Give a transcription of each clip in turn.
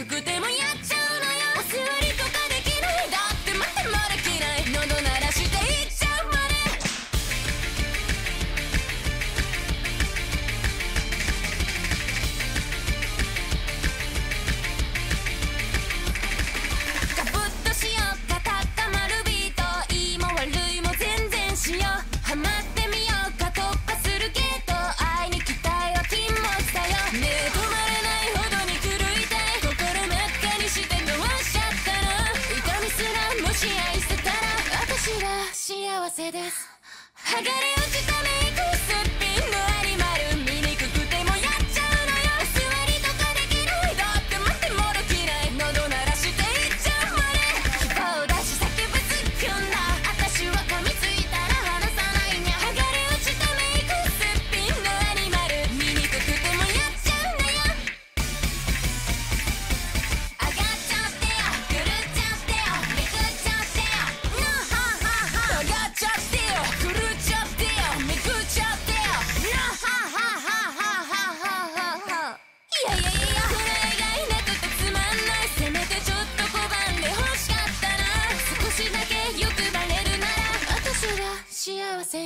good thing. 幸せです。剥がれ落ちたメイクすっぴんの愛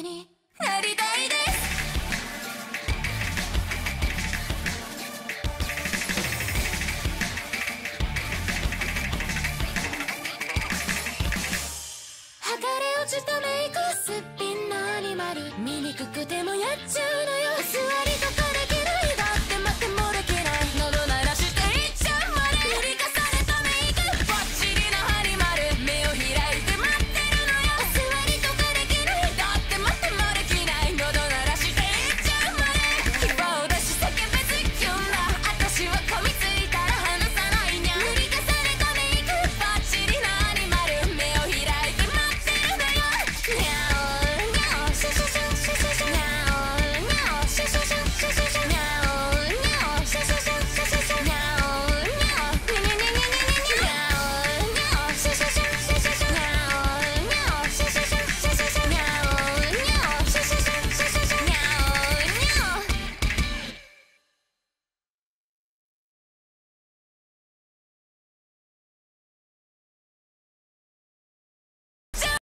になりたいです落ちたメイクすっぴんのアニマル。醜くてもやっちゃうのよ。